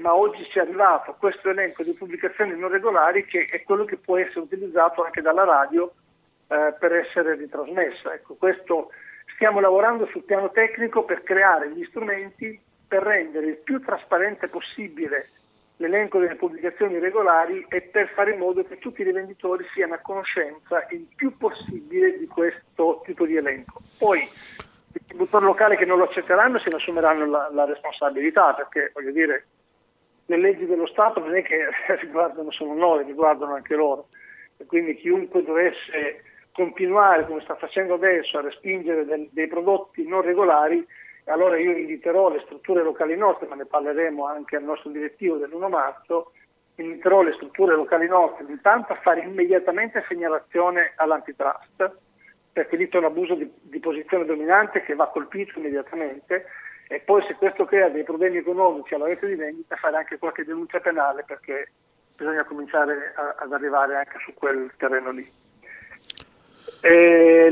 ma oggi si è arrivato questo elenco di pubblicazioni non regolari che è quello che può essere utilizzato anche dalla radio eh, per essere ritrasmessa. Ecco, questo, stiamo lavorando sul piano tecnico per creare gli strumenti per rendere il più trasparente possibile l'elenco delle pubblicazioni regolari e per fare in modo che tutti i rivenditori siano a conoscenza il più possibile di questo tipo di elenco. Poi i distributori locali che non lo accetteranno se ne assumeranno la, la responsabilità perché voglio dire le leggi dello Stato non è che riguardano solo noi, riguardano anche loro. E quindi chiunque dovesse continuare, come sta facendo adesso, a respingere del, dei prodotti non regolari, allora io inviterò le strutture locali nostre, ma ne parleremo anche al nostro direttivo dell'1 marzo, inviterò le strutture locali nostre intanto a fare immediatamente segnalazione all'antitrust, perché lì c'è un abuso di, di posizione dominante che va colpito immediatamente e poi se questo crea dei problemi economici alla rete di vendita fare anche qualche denuncia penale perché bisogna cominciare a, ad arrivare anche su quel terreno lì. E,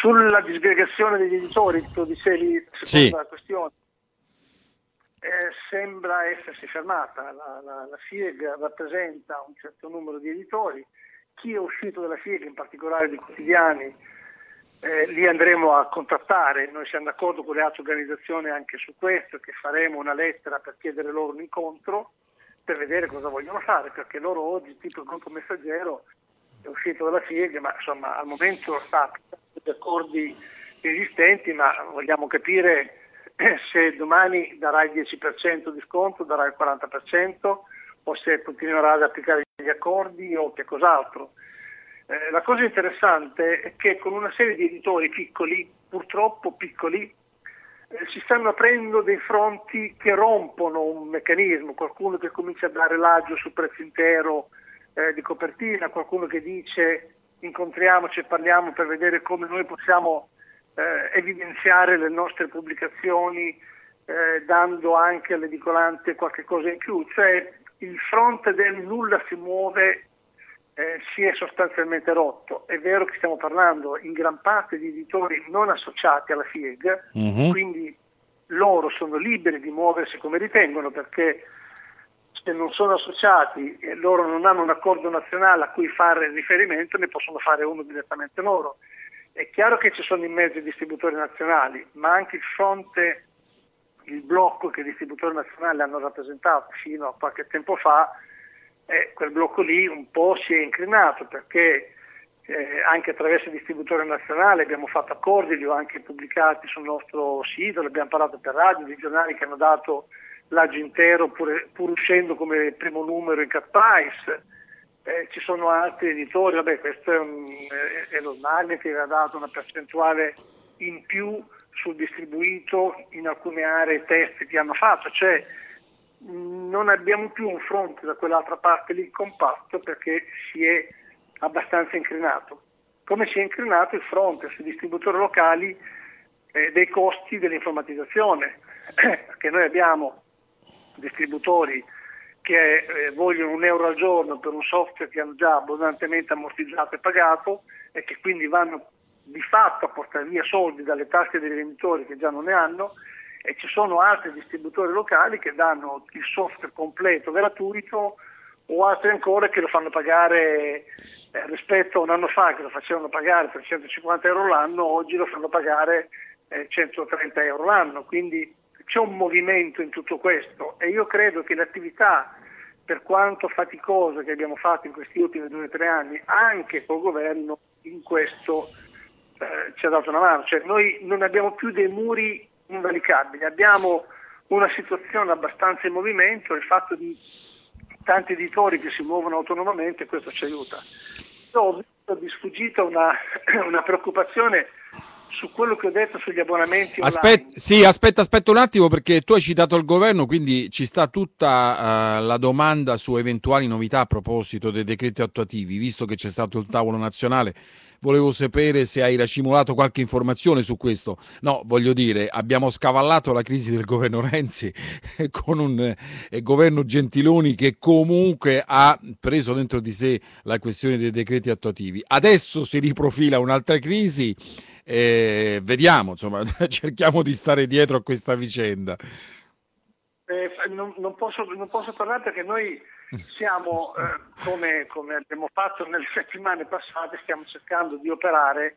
sulla disgregazione degli editori, tu dicevi, seconda sì. questione, eh, sembra essersi fermata, la, la, la FIEG rappresenta un certo numero di editori, chi è uscito dalla FIEG, in particolare di quotidiani, eh, li andremo a contattare, noi siamo d'accordo con le altre organizzazioni anche su questo, che faremo una lettera per chiedere loro un incontro per vedere cosa vogliono fare, perché loro oggi, tipo il gruppo messaggero, è uscito dalla FIEG, ma insomma al momento sta gli accordi esistenti, ma vogliamo capire se domani darà il 10% di sconto, darà il 40% o se continuerà ad applicare gli accordi o che cos'altro. Eh, la cosa interessante è che con una serie di editori piccoli, purtroppo piccoli, eh, si stanno aprendo dei fronti che rompono un meccanismo, qualcuno che comincia a dare l'agio sul prezzo intero eh, di copertina, qualcuno che dice incontriamoci e parliamo per vedere come noi possiamo eh, evidenziare le nostre pubblicazioni eh, dando anche all'edicolante qualche cosa in più, cioè il fronte del nulla si muove eh, si è sostanzialmente rotto. È vero che stiamo parlando in gran parte di editori non associati alla FIEG, uh-huh. quindi loro sono liberi di muoversi come ritengono perché se non sono associati e loro non hanno un accordo nazionale a cui fare riferimento, ne possono fare uno direttamente loro. È chiaro che ci sono in mezzo i distributori nazionali, ma anche il fronte, il blocco che i distributori nazionali hanno rappresentato fino a qualche tempo fa, eh, quel blocco lì un po' si è inclinato perché eh, anche attraverso il distributore nazionale abbiamo fatto accordi, li ho anche pubblicati sul nostro sito, li abbiamo parlato per radio, di giornali che hanno dato l'agio intero pur, pur uscendo come primo numero in cut price. Eh, ci sono altri editori, vabbè questo è, un, è, è lo Magnet che ha dato una percentuale in più sul distribuito in alcune aree test che hanno fatto, cioè non abbiamo più un fronte da quell'altra parte lì compatto perché si è abbastanza incrinato. Come si è incrinato il fronte sui distributori locali eh, dei costi dell'informatizzazione, perché noi abbiamo distributori che eh, vogliono un euro al giorno per un software che hanno già abbondantemente ammortizzato e pagato e che quindi vanno di fatto a portare via soldi dalle tasche dei venditori che già non ne hanno e ci sono altri distributori locali che danno il software completo gratuito o altri ancora che lo fanno pagare eh, rispetto a un anno fa che lo facevano pagare 350 euro l'anno, oggi lo fanno pagare eh, 130 euro l'anno, quindi c'è un movimento in tutto questo e io credo che l'attività per quanto faticosa che abbiamo fatto in questi ultimi due o tre anni, anche col governo, in questo eh, ci ha dato una mano. Cioè, noi non abbiamo più dei muri invalicabili. Abbiamo una situazione abbastanza in movimento, il fatto di tanti editori che si muovono autonomamente, questo ci aiuta. Io ho visto di sfuggita una, una preoccupazione su quello che ho detto sugli abbonamenti aspetta, sì, aspetta, aspetta un attimo perché tu hai citato il governo, quindi ci sta tutta uh, la domanda su eventuali novità a proposito dei decreti attuativi, visto che c'è stato il tavolo nazionale volevo sapere se hai racimolato qualche informazione su questo. No, voglio dire, abbiamo scavallato la crisi del governo Renzi con un eh, governo Gentiloni che comunque ha preso dentro di sé la questione dei decreti attuativi. Adesso si riprofila un'altra crisi. Eh, vediamo, insomma, cerchiamo di stare dietro a questa vicenda. eh, non, non, posso, non, posso, parlare perché noi siamo, eh, come, come, abbiamo fatto nelle settimane passate, stiamo cercando di operare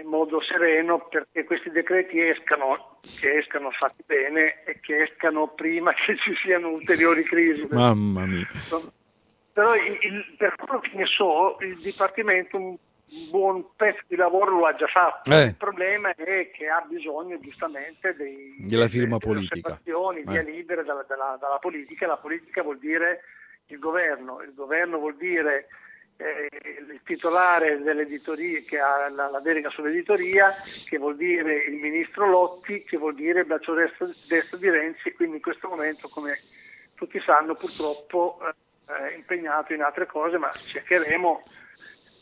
in modo sereno perché questi decreti escano, che escano fatti bene e che escano prima che ci siano ulteriori crisi. Mamma mia. Però il, il, per quello che ne so, il Dipartimento un buon pezzo di lavoro lo ha già fatto. Eh. Il problema è che ha bisogno giustamente dei, della firma politica. via eh. libere dalla, dalla, dalla, politica. La politica vuol dire il governo, il governo vuol dire eh, il titolare dell'editoria che ha la, la, delega sull'editoria, che vuol dire il ministro Lotti, che vuol dire il braccio destro, destro di Renzi, quindi in questo momento, come tutti sanno, purtroppo eh, impegnato in altre cose, ma cercheremo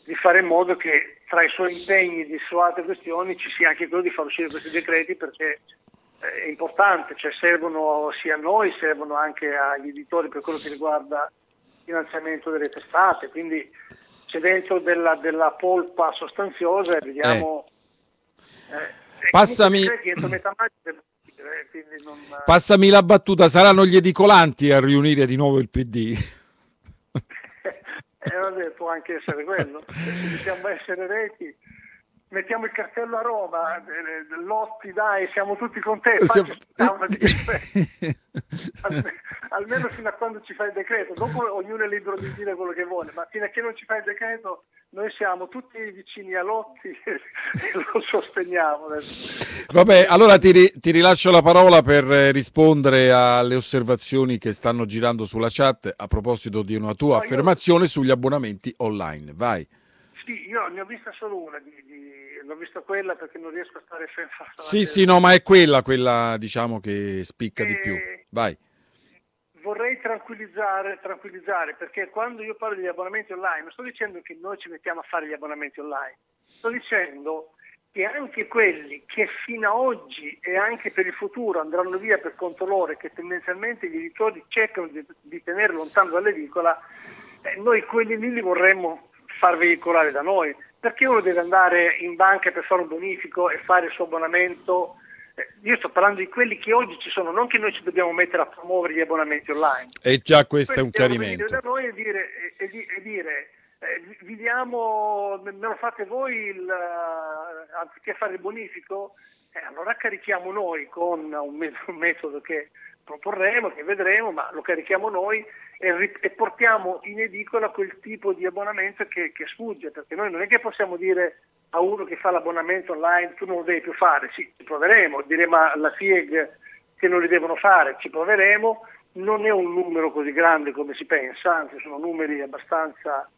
di fare in modo che tra i suoi impegni su altre questioni ci sia anche quello di far uscire questi decreti perché è importante, cioè servono sia a noi, servono anche agli editori per quello che riguarda finanziamento delle testate, quindi c'è dentro della, della polpa sostanziosa e vediamo... Eh. Eh, Passami... Passami la battuta, saranno gli edicolanti a riunire di nuovo il PD. Eh, vabbè, può anche essere quello. Se diciamo essere reti, mettiamo il cartello a Roma, eh, eh, Lotti dai, siamo tutti con te, siamo... almeno fino a quando ci fai il decreto, dopo ognuno è libero di dire quello che vuole, ma fino a che non ci fai il decreto noi siamo tutti vicini a Lotti e lo sosteniamo. Vabbè, allora ti, ri- ti, rilascio la parola per eh, rispondere alle osservazioni che stanno girando sulla chat a proposito di una tua no, affermazione io... sugli abbonamenti online. Vai. Sì, io ne ho vista solo una, di, di... l'ho vista quella perché non riesco a stare senza... Sì, sì, no, ma è quella, quella diciamo che spicca e... di più. Vai. Vorrei tranquillizzare, tranquillizzare, perché quando io parlo di abbonamenti online non sto dicendo che noi ci mettiamo a fare gli abbonamenti online, sto dicendo che anche quelli che fino ad oggi e anche per il futuro andranno via per conto loro e che tendenzialmente gli editori cercano di, di tenere lontano dall'edicola, eh, noi quelli lì li vorremmo far veicolare da noi. Perché uno deve andare in banca per fare un bonifico e fare il suo abbonamento io sto parlando di quelli che oggi ci sono, non che noi ci dobbiamo mettere a promuovere gli abbonamenti online. E già questo è un chiarimento. da noi e dire, e, e dire eh, vi diamo, me lo fate voi il, uh, anziché fare il bonifico, eh, allora carichiamo noi con un, metodo che proporremo, che vedremo, ma lo carichiamo noi e, e portiamo in edicola quel tipo di abbonamento che, che sfugge, perché noi non è che possiamo dire a uno che fa l'abbonamento online tu non lo devi più fare, sì, ci proveremo, diremo alla FIEG che non li devono fare, ci proveremo, non è un numero così grande come si pensa, anzi sono numeri abbastanza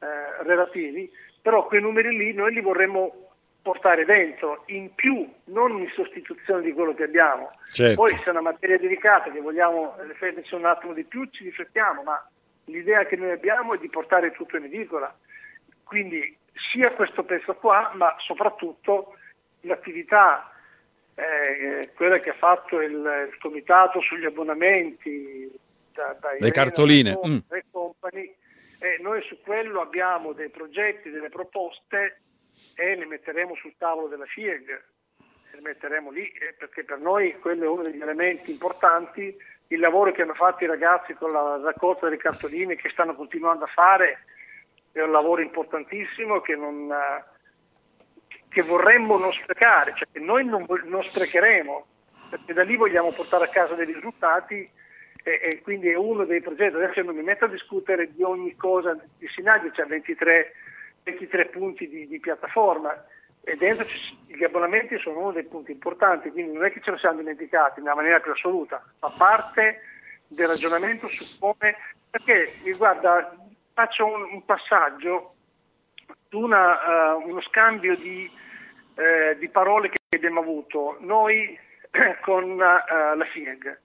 eh, relativi, però quei numeri lì noi li vorremmo portare dentro in più, non in sostituzione di quello che abbiamo. Certo. Poi se è una materia delicata che vogliamo rifletterci un attimo di più, ci riflettiamo, ma l'idea che noi abbiamo è di portare tutto in edicola. Quindi sia questo pezzo qua, ma soprattutto l'attività, eh, quella che ha fatto il, il comitato sugli abbonamenti, da, da le cartoline, mm. company, eh, noi su quello abbiamo dei progetti, delle proposte e le metteremo sul tavolo della FIEG, le metteremo lì perché per noi quello è uno degli elementi importanti, il lavoro che hanno fatto i ragazzi con la raccolta delle cartoline che stanno continuando a fare è un lavoro importantissimo che, non, che vorremmo non sprecare, cioè che noi non, non, sprecheremo, perché da lì vogliamo portare a casa dei risultati e, e, quindi è uno dei progetti. Adesso non mi metto a discutere di ogni cosa, di Sinaggio c'è 23, 23 punti di, di, piattaforma. E dentro gli abbonamenti sono uno dei punti importanti, quindi non è che ce lo siamo dimenticati nella maniera più assoluta, fa parte del ragionamento su come, perché guarda, faccio un, un passaggio su uh, uno scambio di, uh, di, parole che abbiamo avuto noi con uh, la FIEG,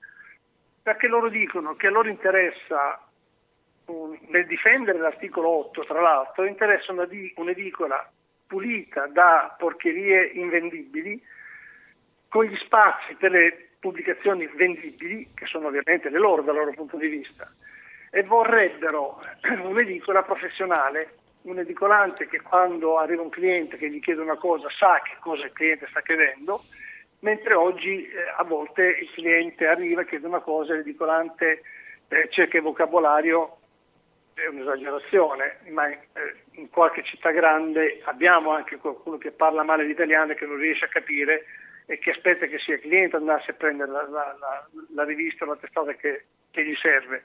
perché loro dicono che a loro interessa, nel difendere l'articolo 8 tra l'altro, interessa un'edicola pulita da porcherie invendibili, con gli spazi per le pubblicazioni vendibili, che sono ovviamente le loro dal loro punto di vista, e vorrebbero un'edicola professionale, un edicolante che quando arriva un cliente che gli chiede una cosa sa che cosa il cliente sta chiedendo mentre oggi eh, a volte il cliente arriva, chiede una cosa, l'edicolante eh, cerca il vocabolario, è un'esagerazione, ma eh, in qualche città grande abbiamo anche qualcuno che parla male l'italiano e che non riesce a capire e che aspetta che sia cliente andarsi a prendere la, la, la, la rivista o la testata che, che, gli serve.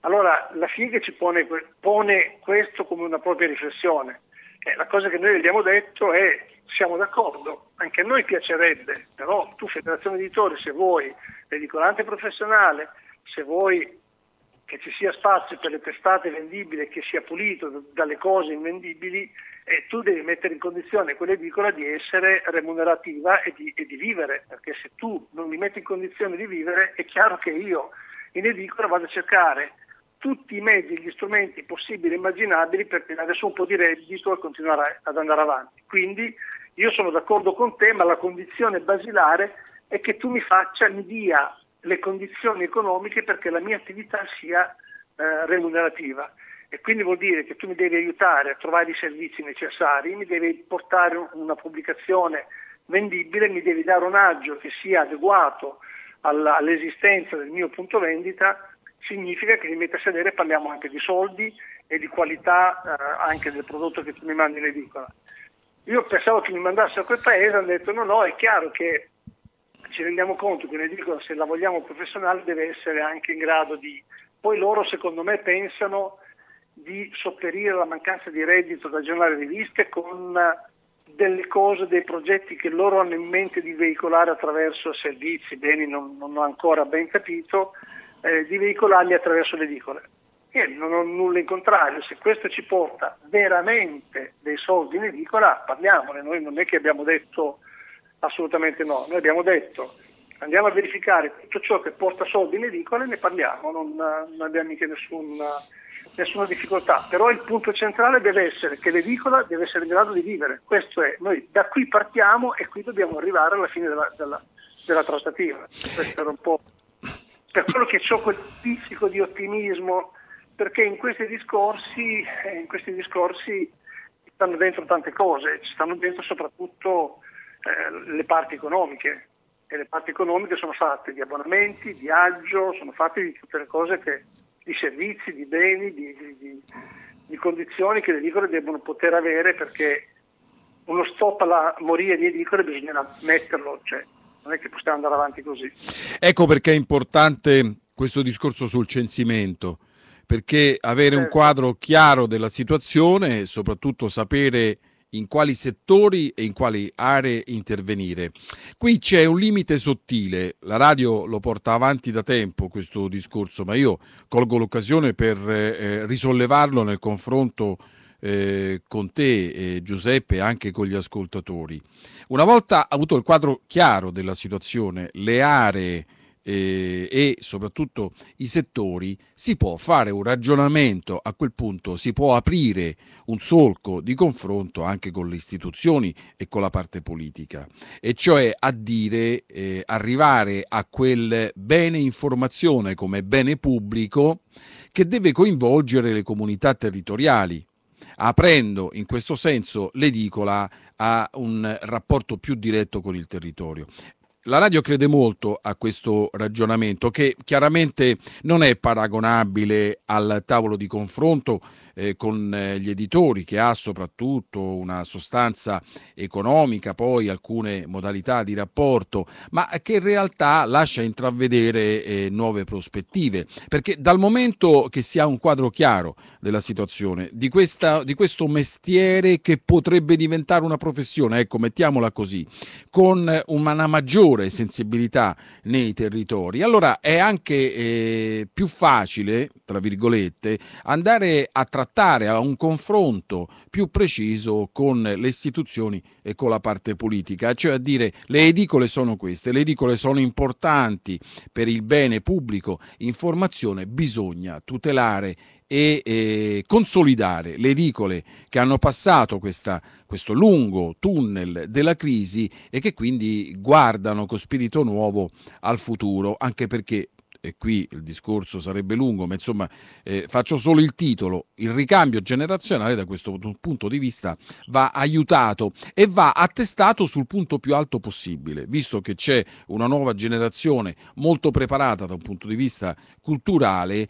Allora la FIGA ci pone, pone questo come una propria riflessione. Eh, la cosa che noi abbiamo detto è siamo d'accordo, anche a noi piacerebbe, però tu federazione editori se vuoi l'edicolante professionale, se vuoi che ci sia spazio per le testate vendibili che sia pulito dalle cose invendibili, eh, tu devi mettere in condizione quell'edicola di essere remunerativa e di, e di, vivere, perché se tu non mi metti in condizione di vivere è chiaro che io in edicola vado a cercare tutti i mezzi, gli strumenti possibili e immaginabili per tirare su un po' di reddito e continuare ad andare avanti. Quindi io sono d'accordo con te, ma la condizione basilare è che tu mi faccia, mi dia le condizioni economiche perché la mia attività sia eh, remunerativa. E quindi vuol dire che tu mi devi aiutare a trovare i servizi necessari, mi devi portare una pubblicazione vendibile, mi devi dare un agio che sia adeguato alla, all'esistenza del mio punto vendita, significa che mi metti a sedere e parliamo anche di soldi e di qualità eh, anche del prodotto che tu mi mandi in edicola. Io pensavo che mi mandasse a quel paese, hanno detto no, no, è chiaro che ci rendiamo conto che un'edicola se la vogliamo professionale deve essere anche in grado di... Poi loro secondo me pensano di sopperire la mancanza di reddito da giornale riviste con delle cose, dei progetti che loro hanno in mente di veicolare attraverso servizi, beni, non, non ho ancora ben capito, eh, di veicolarli attraverso le edicole. Io non ho nulla in contrario, se questo ci porta veramente dei soldi in edicola, parliamone, noi non è che abbiamo detto assolutamente no, noi abbiamo detto andiamo a verificare tutto ciò che porta soldi in edicola e ne parliamo, non, non abbiamo mica nessun nessuna difficoltà, però il punto centrale deve essere che l'edicola deve essere in grado di vivere, questo è, noi da qui partiamo e qui dobbiamo arrivare alla fine della, della, della trattativa, questo era un po' per quello che ho quel pizzico di ottimismo, perché in questi discorsi, in questi discorsi stanno dentro tante cose, ci stanno dentro soprattutto eh, le parti economiche, e le parti economiche sono fatte di abbonamenti, di agio, sono fatte di tutte le cose che di servizi, di beni, di, di, di, di condizioni che le edicole devono poter avere perché uno stop alla moria di edicole bisogna metterlo, cioè non è che possiamo andare avanti così. Ecco perché è importante questo discorso sul censimento, perché avere certo. un quadro chiaro della situazione e soprattutto sapere in quali settori e in quali aree intervenire. Qui c'è un limite sottile, la radio lo porta avanti da tempo questo discorso, ma io colgo l'occasione per eh, risollevarlo nel confronto eh, con te, eh, Giuseppe, e anche con gli ascoltatori. Una volta avuto il quadro chiaro della situazione, le aree eh, e soprattutto i settori, si può fare un ragionamento, a quel punto si può aprire un solco di confronto anche con le istituzioni e con la parte politica, e cioè a dire eh, arrivare a quel bene informazione come bene pubblico che deve coinvolgere le comunità territoriali, aprendo in questo senso l'edicola a un rapporto più diretto con il territorio. La radio crede molto a questo ragionamento che chiaramente non è paragonabile al tavolo di confronto eh, con eh, gli editori che ha soprattutto una sostanza economica, poi alcune modalità di rapporto, ma che in realtà lascia intravedere eh, nuove prospettive, perché dal momento che si ha un quadro chiaro della situazione, di, questa, di questo mestiere che potrebbe diventare una professione, ecco, mettiamola così, con una maggiore sensibilità nei territori, allora è anche eh, più facile, tra virgolette, andare a trattare trattare a un confronto più preciso con le istituzioni e con la parte politica, cioè a dire le edicole sono queste, le edicole sono importanti per il bene pubblico, informazione, bisogna tutelare e eh, consolidare. Le edicole che hanno passato questa, questo lungo tunnel della crisi e che quindi guardano con spirito nuovo al futuro, anche perché e qui il discorso sarebbe lungo, ma insomma eh, faccio solo il titolo, il ricambio generazionale da questo punto di vista va aiutato e va attestato sul punto più alto possibile, visto che c'è una nuova generazione molto preparata da un punto di vista culturale